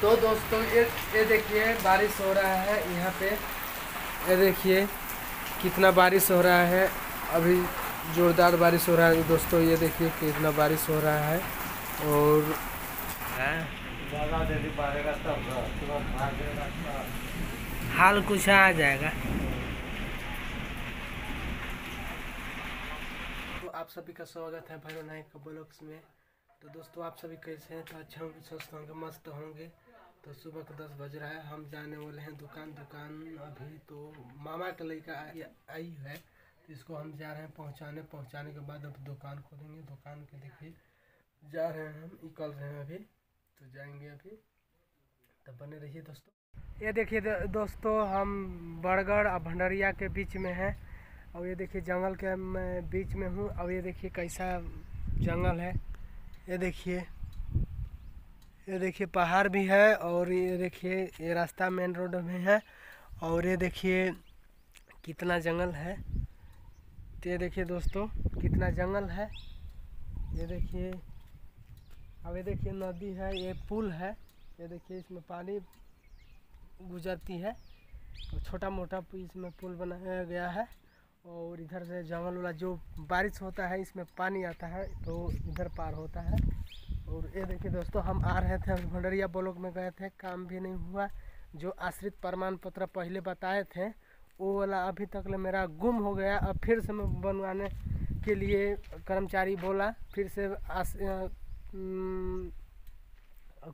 तो दोस्तों ये ये देखिए बारिश हो रहा है यहाँ पे। ये देखिए कितना बारिश हो रहा है। अभी जोरदार बारिश हो रहा है। दोस्तों ये देखिए कितना बारिश हो रहा है और। हाल कुछ आ जाएगा। तो आप सभी का स्वागत है भैरव नायक का ब्लॉग्स में। तो दोस्तों आप सभी कैसे हैं? तो अच्छे होंगे स्वस्थ होंगे मस्त होंगे। तो सुबह का दस बज रहा है, हम जाने वाले हैं दुकान। दुकान अभी तो मामा का लड़का आई है इसको हम जा रहे हैं पहुँचाने। पहुँचाने के बाद अब दुकान खोलेंगे। दुकान के देखिए, जा रहे हैं हम निकल रहे हैं अभी तो जाएँगे अभी। तो बने रहिए दोस्तों। ये देखिए दोस्तों, हम बड़गढ़ और भंडरिया के बीच में हैं। और ये देखिए जंगल के मैं बीच में हूँ। और ये देखिए कैसा जंगल है। ये देखिए। ये देखिए पहाड़ भी है और ये देखिए ये रास्ता मेन रोड में है और ये देखिए कितना जंगल है। ये देखिए दोस्तों, कितना जंगल है। ये देखिए, अब ये देखिए नदी है, ये पुल है। ये देखिए इसमें पानी गुजरती है। और छोटा मोटा इसमें पुल बनाया गया है और इधर से जंगल वाला जो बारिश होता है, इसमें पानी आता है तो इधर पार होता है। और ये देखिए दोस्तों हम आ रहे थे भंडरिया ब्लॉक में गए थे काम भी नहीं हुआ जो आश्रित प्रमाण पत्र पहले बताए थे वो वाला अभी तक ले मेरा गुम हो गया। अब फिर से मैं बनवाने के लिए कर्मचारी बोला फिर से आस उम,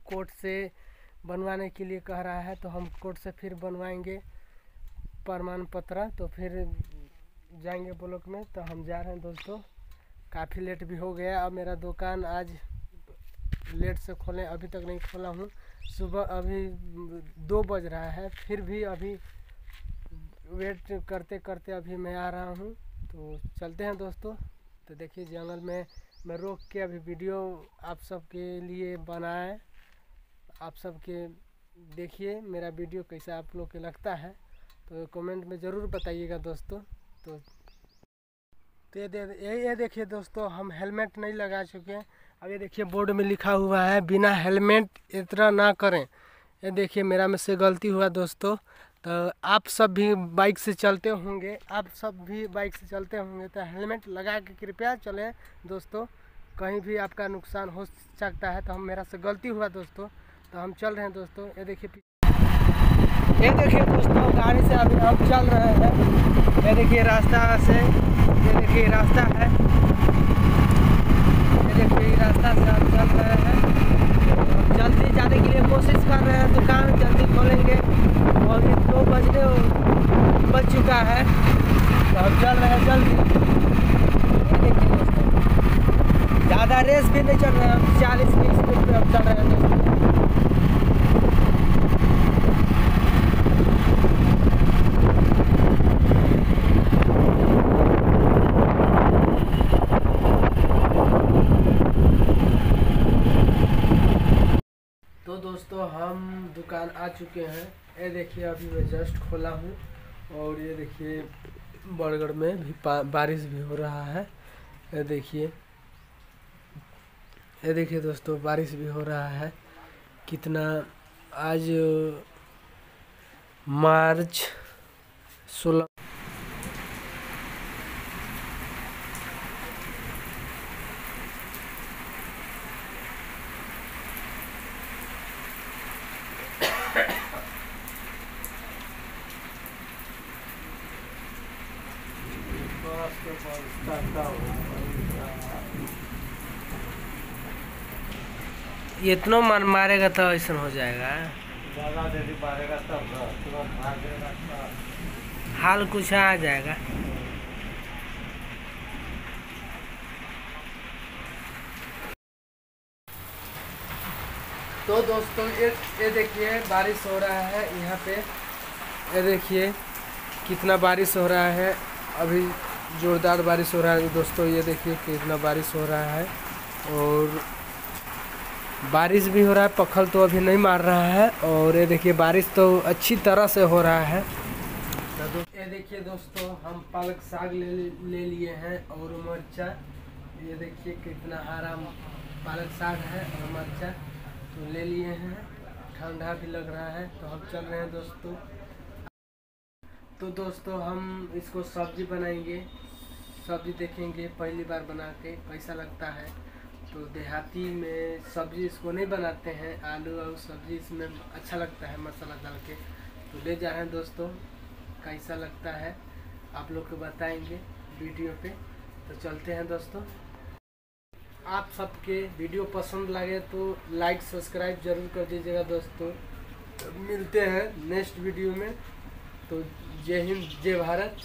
कोर्ट से बनवाने के लिए कह रहा है तो हम कोर्ट से फिर बनवाएँगे प्रमाण पत्र। तो फिर जाएँगे ब्लॉक में तो हम जा रहे हैं दोस्तों। काफ़ी लेट भी हो गया अब मेरा दुकान आज लेट से खोले, अभी तक नहीं खोला हूँ। सुबह अभी दो बज रहा है, फिर भी अभी वेट करते करते अभी मैं आ रहा हूँ। तो चलते हैं दोस्तों। तो देखिए जंगल में मैं रोक के अभी वीडियो आप सबके लिए बनाए आप सबके देखिए मेरा वीडियो कैसा आप लोग के लगता है। तो कमेंट में ज़रूर बताइएगा दोस्तों। तो तो ये दे ये देखिए दोस्तों, हम हेलमेट नहीं लगा चुके हैं। अब ये देखिए, बोर्ड में लिखा हुआ है, बिना हेलमेट इतना ना करें। ये देखिए, मेरा में से गलती हुआ दोस्तों। तो आप सब भी बाइक से चलते होंगे, आप सब भी बाइक से चलते होंगे तो हेलमेट लगा के कृपया चलें दोस्तों। कहीं भी आपका नुकसान हो सकता है तो हम, मेरा से गलती हुआ दोस्तों। तो हम चल रहे हैं दोस्तों। ये देखिए ये देखिए दोस्तों, गाड़ी से अभी हम चल रहे हैं। ये देखिए, रास्ता से, ये देखिए, रास्ता है। देखिए रास्ता से हम चल रहे हैं। जल्दी जाने के लिए कोशिश कर रहे हैं दुकान, जल्दी खोलेंगे। और ये दो बजने बज चुका है। तो हम चल रहे हैं जल्दी। ज़्यादा रेस भी नहीं चल रहे हैं। हम चालीस की स्पीड पर हम चल रहे हैं दोस्तों तो दोस्तों दुकान आ चुके हैं। ये देखिए, अभी मैं जस्ट खोला हूँ और ये देखिए, बरगढ़ में भी बारिश भी हो रहा है। ये देखिए ये देखिए दोस्तों, बारिश भी हो रहा है। कितना, आज मार्च सोलह इतना मन मारेगा तो ऐसा हो जाएगा। तब। हाल कुछ आ जाएगा। तो दोस्तों ये ये देखिए बारिश हो रहा है यहाँ पे। ये देखिए कितना बारिश हो रहा है। अभी ज़ोरदार बारिश हो रहा है। दोस्तों, ये देखिए कितना बारिश हो रहा है और बारिश भी हो रहा है, पखल तो अभी नहीं मार रहा है और ये देखिए, बारिश तो अच्छी तरह से हो रहा है। ये देखिए दोस्तों, हम पालक साग ले ले लिए हैं और मरचा। ये देखिए कितना हरा पालक साग है और मरचा। तो ले लिए हैं, ठंडा भी लग रहा है। तो हम चल रहे हैं दोस्तों। तो दोस्तों, हम इसको सब्ज़ी बनाएँगे। सब्ज़ी देखेंगे, पहली बार बना के कैसा लगता है। तो देहाती में सब्ज़ी इसको नहीं बनाते हैं। आलू और सब्ज़ी इसमें अच्छा लगता है, मसाला डाल के। तो ले जा रहे हैं दोस्तों, कैसा लगता है, आप लोग को बताएँगे वीडियो पे। तो चलते हैं दोस्तों। आप सबके वीडियो पसंद लगे तो लाइक, सब्सक्राइब ज़रूर कर दीजिएगा दोस्तों। मिलते हैं नेक्स्ट वीडियो में। तो जय हिंद जय भारत।